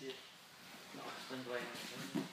Anjir. Nggak usah.